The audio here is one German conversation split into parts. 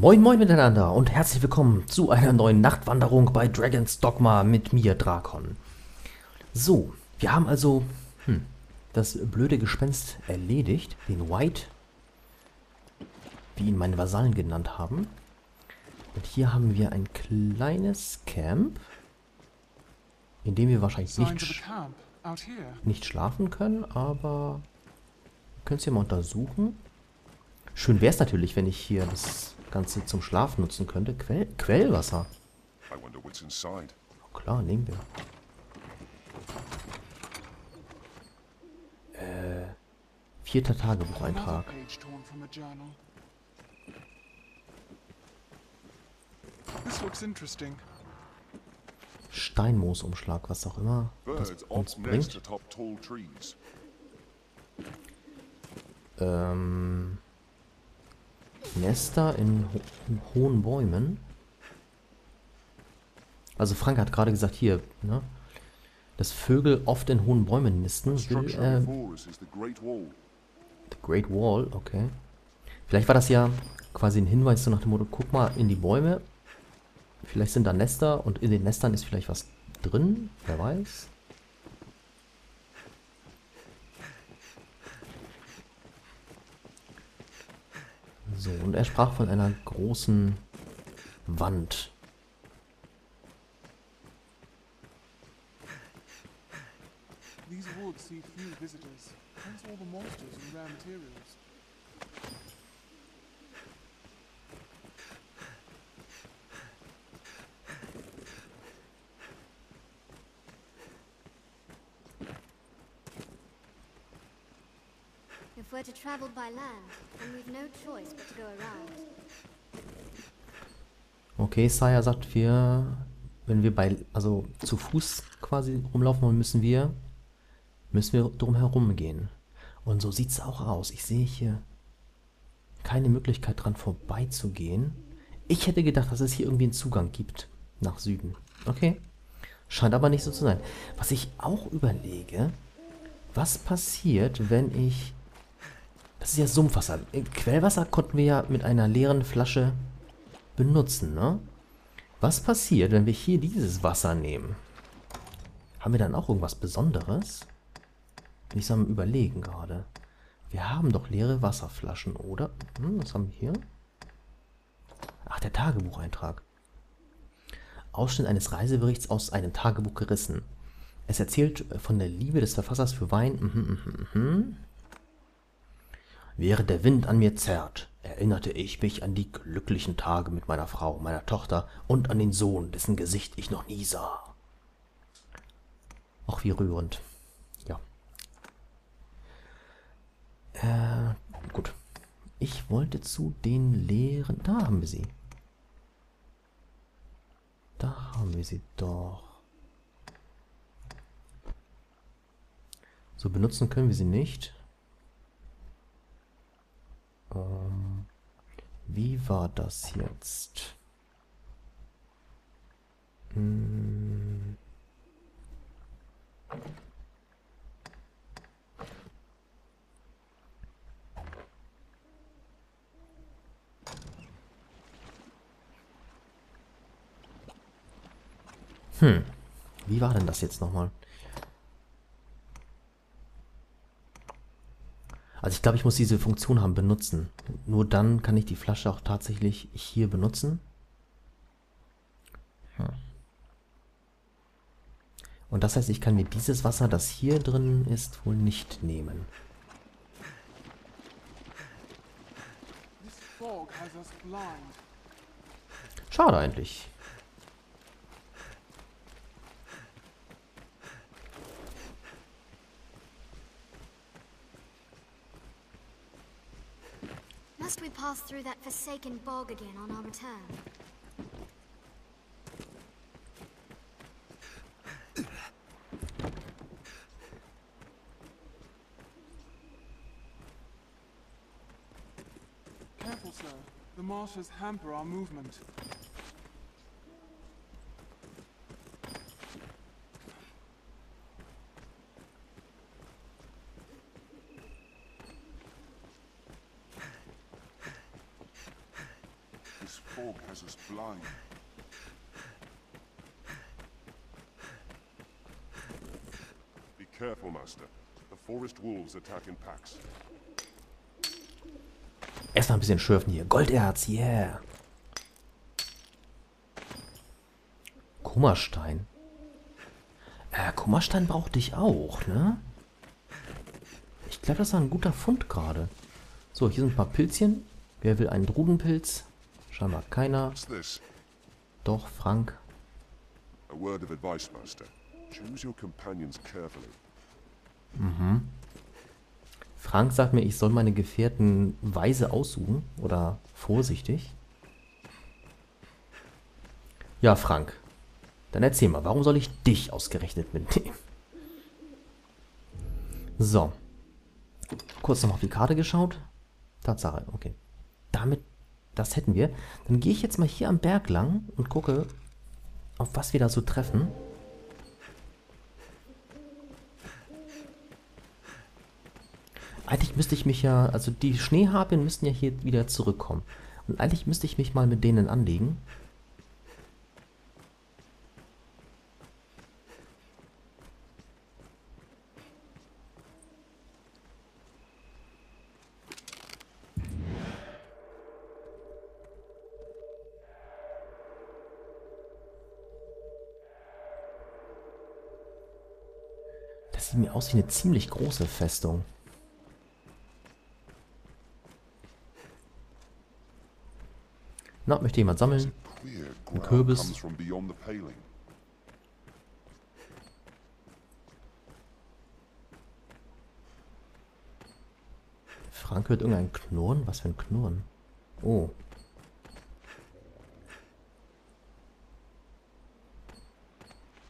Moin moin miteinander und herzlich willkommen zu einer neuen Nachtwanderung bei Dragon's Dogma mit mir, Drakon. So, wir haben also hm, das blöde Gespenst erledigt, den White, wie ihn meine Vasallen genannt haben. Und hier haben wir ein kleines Camp, in dem wir wahrscheinlich nicht, sch nicht schlafen können, aber wir können es hier mal untersuchen. Schön wäre es natürlich, wenn ich hier das Ganze zum Schlaf nutzen könnte. Quell Quellwasser. Oh, klar, nehmen wir. Äh, vierter Tagebucheintrag. Steinmoosumschlag, was auch immer das uns bringt. Ähm... Nester in, ho in hohen Bäumen. Also Frank hat gerade gesagt, hier, ne, dass Vögel oft in hohen Bäumen nisten. Will, äh, the Great Wall, okay. Vielleicht war das ja quasi ein Hinweis so nach dem Motto, guck mal in die Bäume. Vielleicht sind da Nester und in den Nestern ist vielleicht was drin, wer weiß. So, und er sprach von einer großen Wand. These woods see few visitors, hence all the monsters and rare materials. If we're to travel by land, then we've no choice but to go around. Okay, Saya sagt, wir, wenn wir bei, also zu Fuß quasi rumlaufen wollen, müssen wir, müssen wir drum herum gehen. Und so sieht es auch aus. Ich sehe hier keine Möglichkeit dran vorbeizugehen. Ich hätte gedacht, dass es hier irgendwie einen Zugang gibt nach Süden. Okay. Scheint aber nicht so zu sein. Was ich auch überlege, was passiert, wenn ich das ist ja Sumpfwasser. Quellwasser konnten wir ja mit einer leeren Flasche benutzen, ne? Was passiert, wenn wir hier dieses Wasser nehmen? Haben wir dann auch irgendwas Besonderes? Bin ich so am überlegen gerade. Wir haben doch leere Wasserflaschen, oder? Hm, was haben wir hier? Ach, der Tagebucheintrag. Ausschnitt eines Reiseberichts aus einem Tagebuch gerissen. Es erzählt von der Liebe des Verfassers für Wein. Mhm, mhm, mhm. Während der Wind an mir zerrt, erinnerte ich mich an die glücklichen Tage mit meiner Frau, meiner Tochter und an den Sohn, dessen Gesicht ich noch nie sah. Auch wie rührend. Ja. Äh, gut. Ich wollte zu den leeren... Da haben wir sie. Da haben wir sie doch. So benutzen können wir sie nicht. Ähm, wie war das jetzt? Hm. Hm. Wie war denn das jetzt nochmal? Also ich glaube, ich muss diese Funktion haben benutzen. Nur dann kann ich die Flasche auch tatsächlich hier benutzen. Hm. Und das heißt, ich kann mir dieses Wasser, das hier drin ist, wohl nicht nehmen. Schade eigentlich. Must we pass through that forsaken bog again on our return? Careful, sir. The marshes hamper our movement. Fog has us blind. Be careful, Master. The forest wolves attack in packs. Erstmal ein bisschen schürfen hier. Golderz, yeah. Kummerstein. Äh, Kummerstein brauchte ich auch, ne? Ich glaube, das war ein guter Fund gerade. So, hier sind ein paar Pilzchen. Wer will einen Drudenpilz? Scheinbar keiner. Doch, Frank. Carefully. Frank sagt mir, ich soll meine Gefährten weise aussuchen. Oder vorsichtig. Ja, Frank. Dann erzähl mal, warum soll ich dich ausgerechnet mitnehmen? So. Kurz nochmal auf die Karte geschaut. Tatsache, okay. Damit, das hätten wir. Dann gehe ich jetzt mal hier am Berg lang und gucke, auf was wir da so treffen. Eigentlich müsste ich mich ja, also die Schneeharpien müssten ja hier wieder zurückkommen. Und eigentlich müsste ich mich mal mit denen anlegen. Das sieht mir aus wie eine ziemlich große Festung. Na, möchte jemand sammeln? Ein Kürbis. Frank hört irgendein Knurren? Was für ein Knurren? Oh.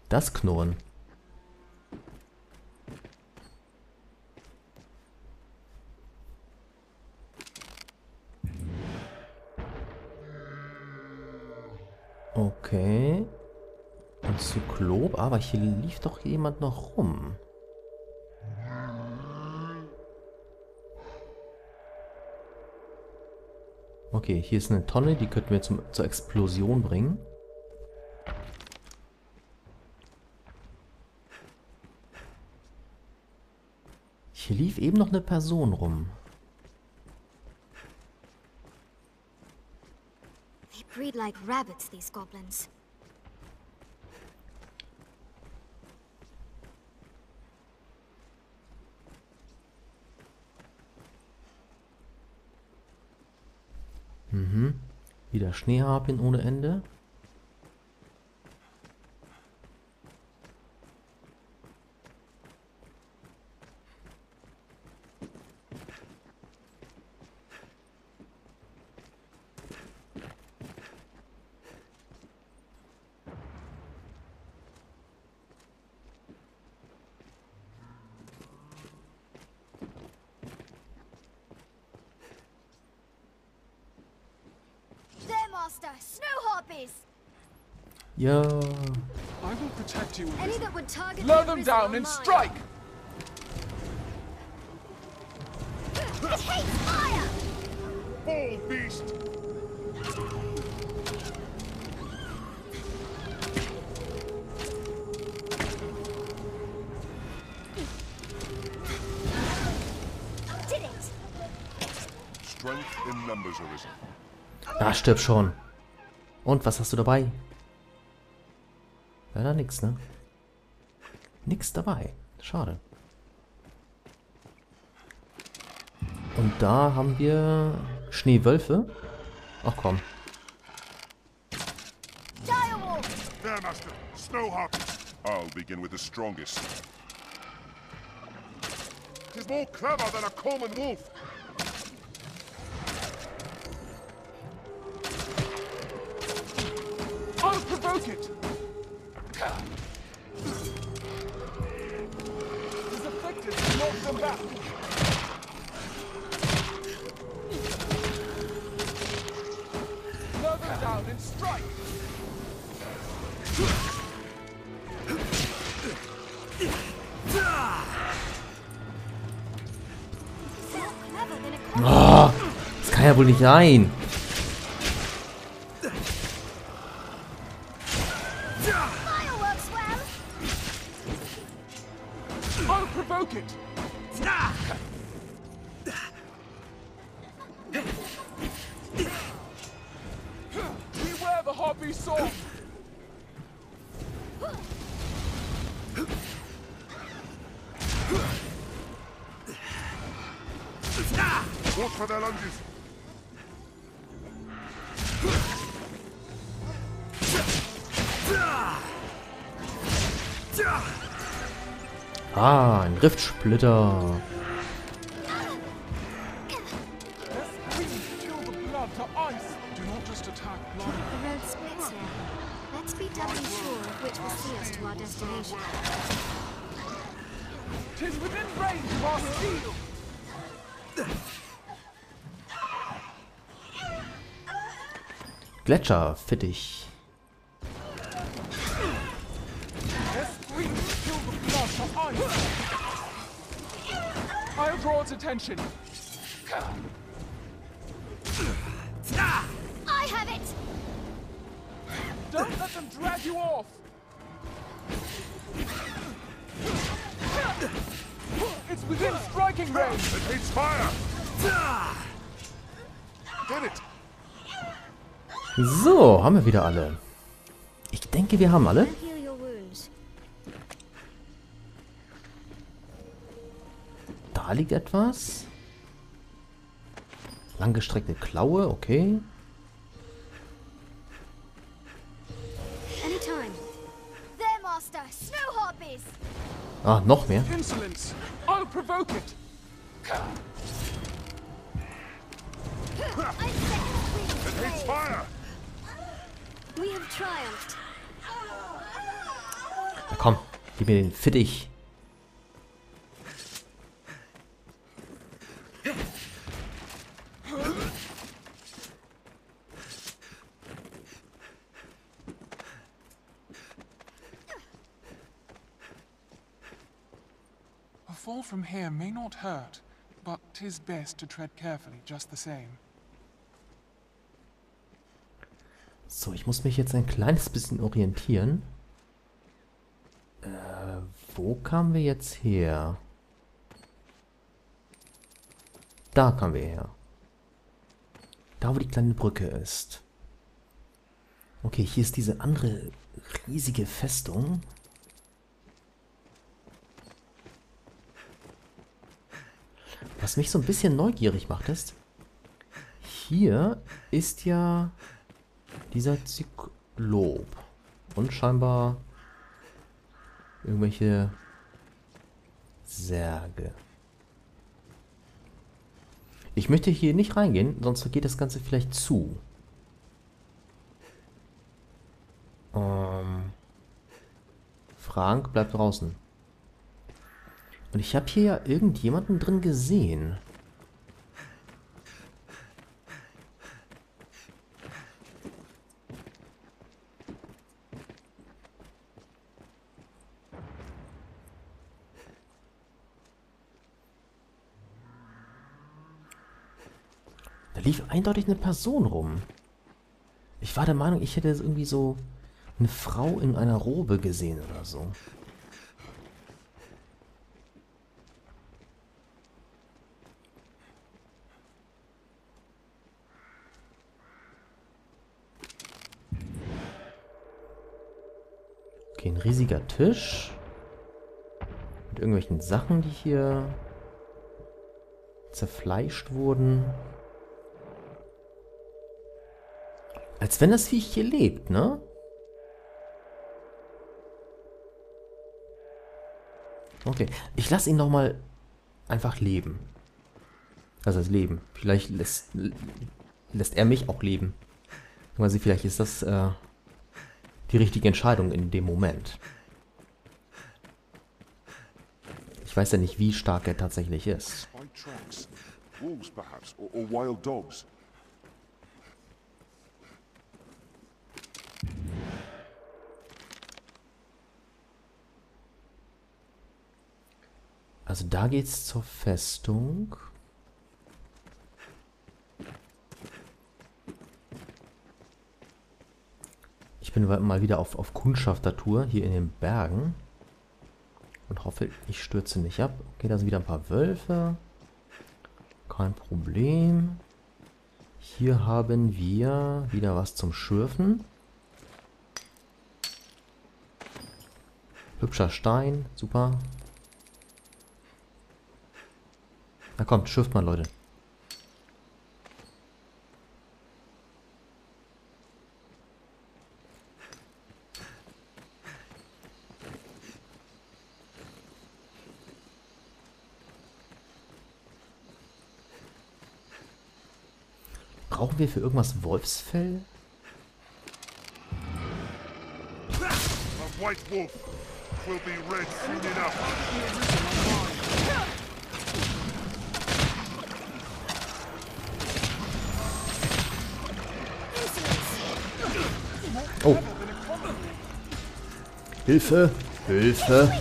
Das Knurren. Okay. Ein Zyklop, aber hier lief doch jemand noch rum. Okay, hier ist eine Tonne, die könnten wir zum, zur Explosion bringen. Hier lief eben noch eine Person rum. They breed like rabbits, these goblins. Mhm. Wieder Schneeharpien ohne Ende. Master! Snow harpies! Ja. I will protect you with Any that would target Blow the them down and mine. strike! It hates fire! Fall, beast! Did it! Strength in numbers arisen. Ah, stirb schon. Und was hast du dabei? Leider nix, ne? Nix dabei. Schade. Und da haben wir Schneewölfe. Ach komm. There, Master. Snow harpies. I'll begin with the strongest. Tis more clever than a common wolf. Provoke it! He's afflicted, knock them back! Blow them down and strike! Ah, das kann ja wohl nicht sein. Ah, ein Riftsplitter. Let's I'll draw its attention. I have it! Don't let them drag you off! It's within striking range! It hates fire! Get it! So, haben wir wieder alle. Ich denke, wir haben alle. Da liegt etwas. Langgestreckte Klaue, okay. Anytime. There, Master! Snow harpies! Ah, noch mehr. Na komm, gib mir den Fittich. Fall from here may not hurt, but 'tis best to tread carefully just the same. So, ich muss mich jetzt ein kleines bisschen orientieren. Äh, wo kamen wir jetzt her? Da kamen wir her. Da, wo die kleine Brücke ist. Okay, hier ist diese andere riesige Festung. Was mich so ein bisschen neugierig macht, ist, hier ist ja dieser Zyklop. Und scheinbar irgendwelche Särge. Ich möchte hier nicht reingehen, sonst geht das Ganze vielleicht zu. Ähm, Frank bleibt draußen. Und ich habe hier ja irgendjemanden drin gesehen. Da lief eindeutig eine Person rum. Ich war der Meinung, ich hätte irgendwie so eine Frau in einer Robe gesehen oder so. Okay, ein riesiger Tisch. Mit irgendwelchen Sachen, die hier zerfleischt wurden. Als wenn das Viech hier lebt, ne? Okay, ich lasse ihn noch mal einfach leben. Also das Leben. Vielleicht lässt, lässt er mich auch leben. Also vielleicht ist das äh, die richtige Entscheidung in dem Moment. Ich weiß ja nicht, wie stark er tatsächlich ist. Also da geht's zur Festung. bin mal wieder auf, auf Kundschaftertour hier in den Bergen. Und hoffe, ich stürze nicht ab. Okay, da sind wieder ein paar Wölfe. Kein Problem. Hier haben wir wieder was zum Schürfen. Hübscher Stein, super. Na kommt, schürft mal, Leute. Brauchen wir für irgendwas Wolfsfell? Oh. Hilfe! Hilfe!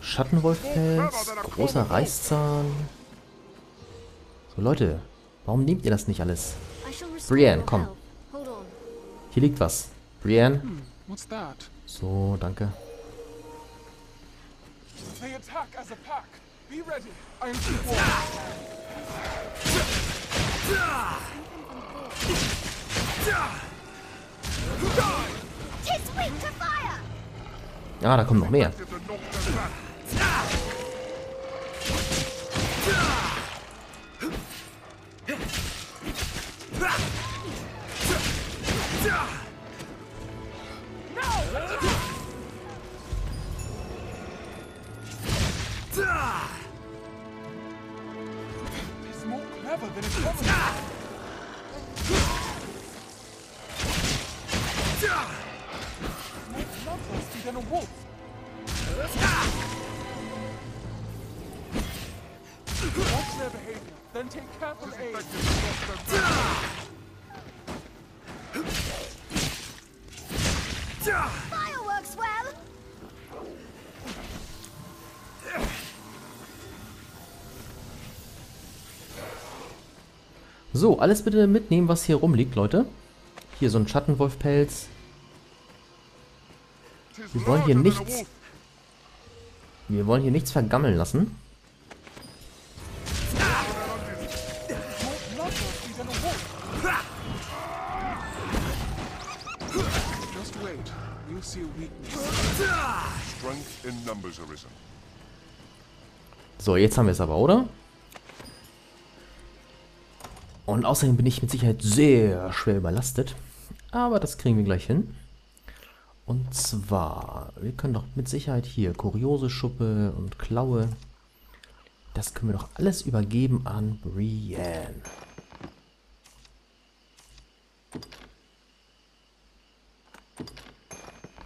Schattenwolfpelz, großer Reißzahn. So, Leute, warum nehmt ihr das nicht alles? Brienne, komm. health. Hold on. Hier liegt was. Brienne. That? So, danke. They Ah, da kommen noch mehr. Give the So, alles bitte mitnehmen, was hier rumliegt, Leute. Hier so ein Schattenwolfpelz. Wir wollen hier nichts. Wir wollen hier nichts vergammeln lassen. Just wait. You'll see a weakness. Strength in numbers arisen. So, jetzt haben wir es aber, oder? Und außerdem bin ich mit Sicherheit sehr schwer überlastet. Aber das kriegen wir gleich hin. Und zwar, wir können doch mit Sicherheit hier kuriose Schuppe und Klaue. Das können wir doch alles übergeben an Brienne.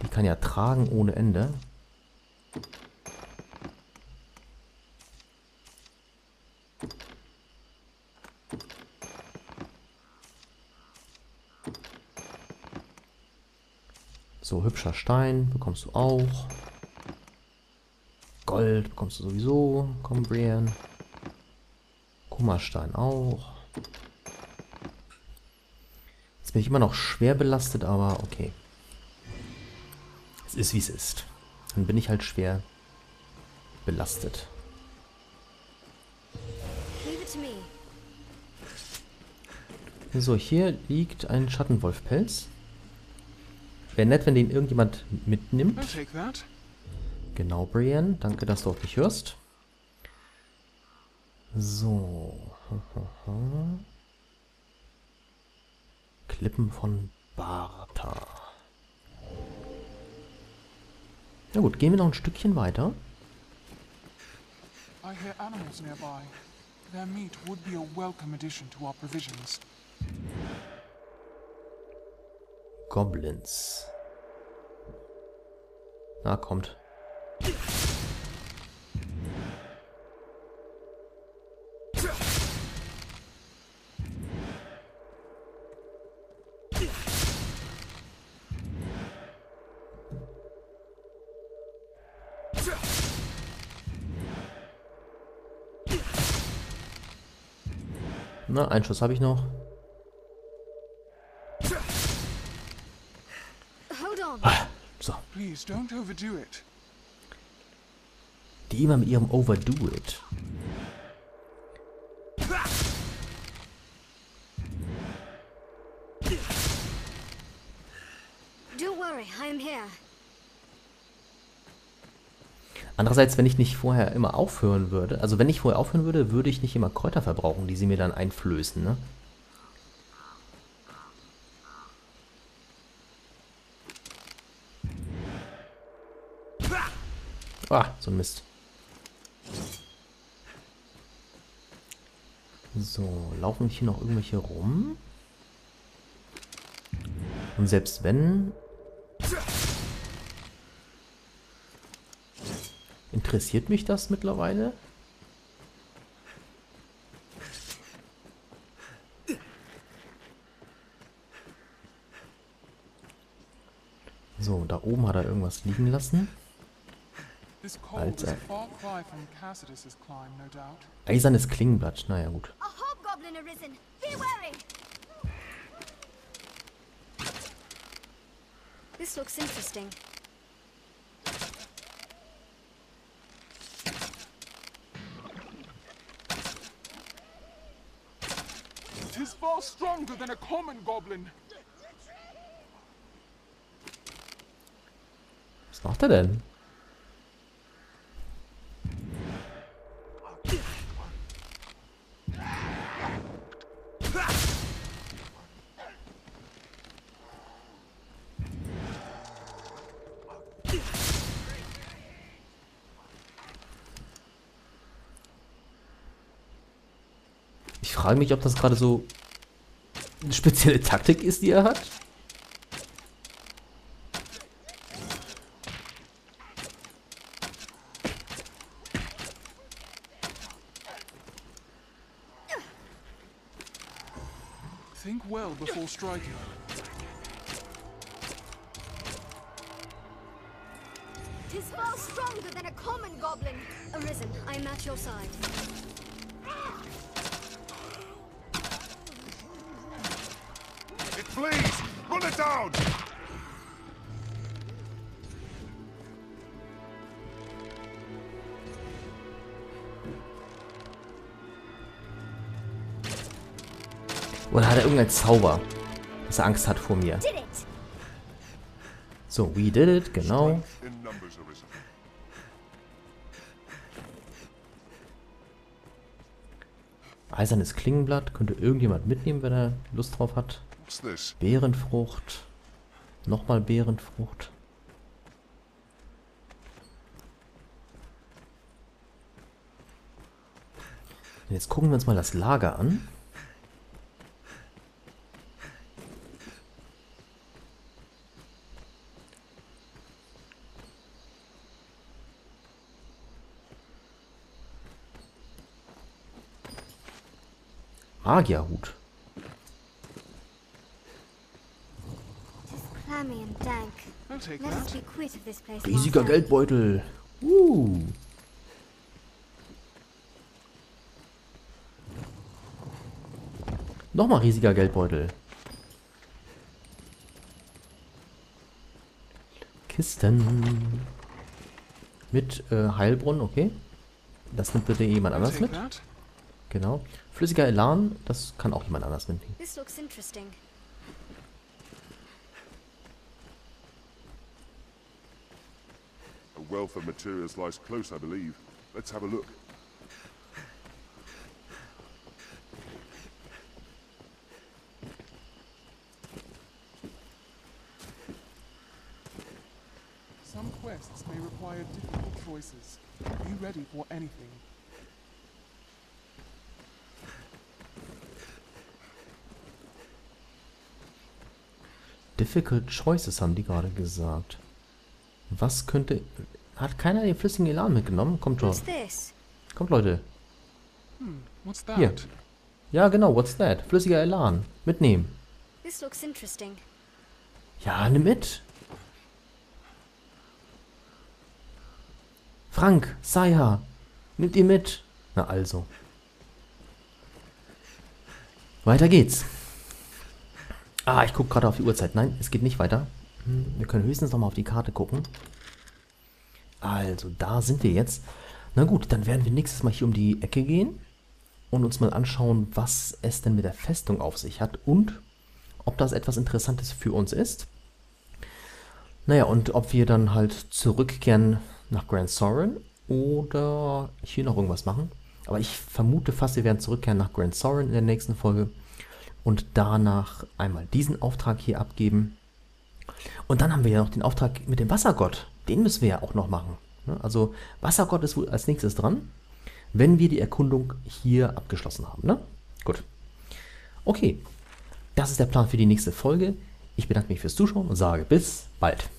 Die kann ja tragen ohne Ende. So, hübscher Stein bekommst du auch. Gold bekommst du sowieso. Komm. Kummerstein auch. Jetzt bin ich immer noch schwer belastet, aber okay. Es ist, wie es ist. Dann bin ich halt schwer belastet. Leave it to me. So, hier liegt ein Schattenwolfpelz. Wäre nett, wenn den irgendjemand mitnimmt. Genau, Brienne. Danke, dass du auf mich hörst. So. Klippen von Bartha. Na gut, gehen wir noch ein Stückchen weiter. I hear animals nearby. Their meat would be a welcome addition to our provisions. Goblins. Na, kommt. Na, einen Schuss habe ich noch. Ah, so. Die immer mit ihrem Overdo it. Andererseits, wenn ich nicht vorher immer aufhören würde, also wenn ich vorher aufhören würde, würde ich nicht immer Kräuter verbrauchen, die sie mir dann einflößen, ne? Ah, so ein Mist. So, laufen hier noch irgendwelche rum? Und selbst wenn... Interessiert mich das mittlerweile? So, da oben hat er irgendwas liegen lassen. Alter. Eisernes Klingenblatt, naja gut. This looks interesting. Tis far stronger than a common goblin. Was macht er denn? Ich frage mich, ob das gerade so eine spezielle Taktik ist, die er hat. Think well before striking. Oder hat er irgendeinen Zauber, dass er Angst hat vor mir? So, we did it, genau. Eisernes Klingenblatt könnte irgendjemand mitnehmen, wenn er Lust drauf hat. Beerenfrucht. Nochmal Beerenfrucht. Jetzt gucken wir uns mal das Lager an. Magierhut. Clammy and dank. I'll take Let us that. be quit of this place. Riesiger. Geldbeutel. Uh. Nochmal riesiger Geldbeutel. Kisten. Mit äh, Heilbrunnen, okay. Das nimmt bitte jemand anders mit. that. Genau. Flüssiger Elan, das kann auch jemand anders mitnehmen. This looks interesting. A wealth of materials lies close, I believe. Let's have a look. Some quests may require difficult choices. Be ready for anything. Difficult Choices haben die gerade gesagt. Was könnte... Hat keiner den flüssigen Elan mitgenommen? Kommt schon. What's this? Kommt Leute. What's that? Hier. Ja, genau, what's that? Flüssiger Elan. Mitnehmen. This looks interesting. Ja, nimm mit. Frank, Saya, nimmt ihr mit. Na also. Weiter geht's. Ah, ich gucke gerade auf die Uhrzeit. Nein, es geht nicht weiter. Hm, Wir können höchstens noch mal auf die Karte gucken. Also, da sind wir jetzt. Na gut, dann werden wir nächstes Mal hier um die Ecke gehen und uns mal anschauen, was es denn mit der Festung auf sich hat und ob das etwas Interessantes für uns ist. Naja, und ob wir dann halt zurückkehren nach Grand Sorin oder hier noch irgendwas machen. Aber ich vermute fast, wir werden zurückkehren nach Grand Sorin in der nächsten Folge und danach einmal diesen Auftrag hier abgeben. Und dann haben wir ja noch den Auftrag mit dem Wassergott. Den müssen wir ja auch noch machen. ne? Also Wassergott ist wohl als nächstes dran, wenn wir die Erkundung hier abgeschlossen haben. Ne? Gut. Okay, das ist der Plan für die nächste Folge. Ich bedanke mich fürs Zuschauen und sage bis bald.